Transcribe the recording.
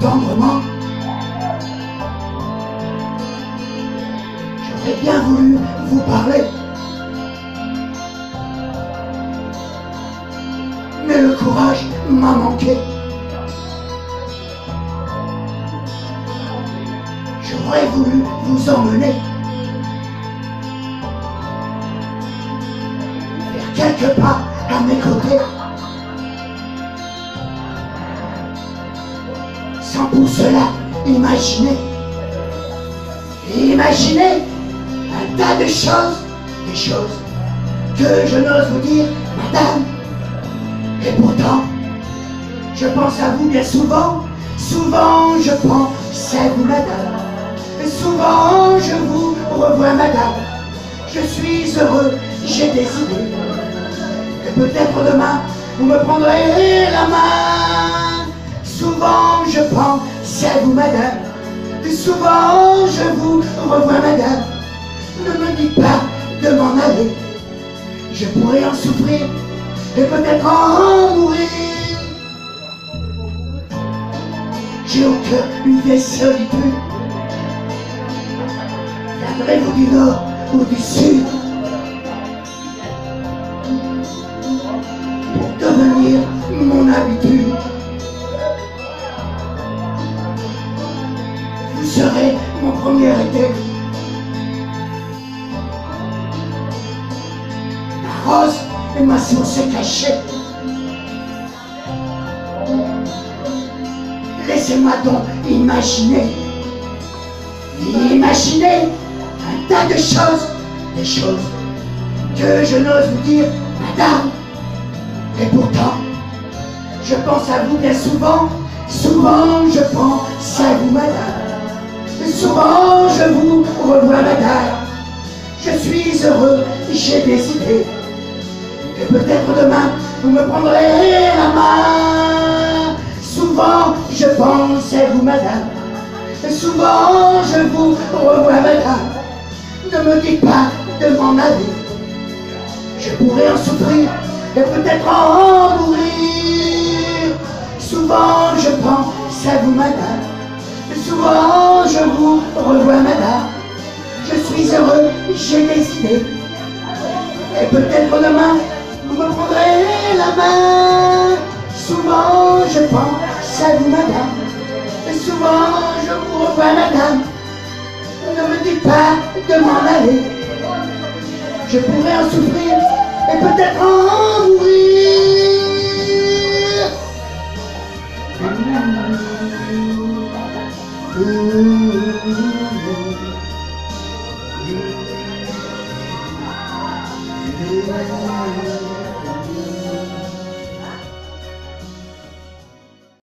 tendrement. J'aurais bien voulu vous parler. Mais le courage m'a manqué. J'aurais voulu vous emmener faire quelques pas à mes côtés. Pour cela imaginer. Imaginer un tas de choses, des choses que je n'ose vous dire, madame. Et pourtant, je pense à vous bien souvent, souvent je pense à vous, madame. Et souvent je vous revois, madame. Je suis heureux, j'ai des idées. Et peut-être demain, vous me prendrez la main. Souvent à vous, madame. Et souvent je vous revois, madame. Ne me dites pas de m'en aller. Je pourrais en souffrir et peut-être en mourir. J'ai au cœur une vieille solitude. Viendrez-vous du nord ou du sud? La rose et ma source cachée. Laissez-moi donc imaginer. Imaginer un tas de choses, des choses que je n'ose vous dire, madame. Et pourtant, je pense à vous bien souvent, souvent je pense à vous, madame. Souvent je vous revois, madame. Je suis heureux, j'ai des idées. Et peut-être demain, vous me prendrez la main. Souvent, je pense à vous, madame. Et souvent, je vous revois, madame. Ne me dites pas de m'en aller. Je pourrais en souffrir et peut-être en mourir. Souvent, je pense à vous, madame. Et souvent, je vous revois, madame. Je suis heureux, j'ai des idées. Et peut-être demain, Souvent je pense à vous, madame, et souvent je vous revois, madame. Ne me dis pas de m'en aller. Je pourrais en souffrir et peut-être en mourir.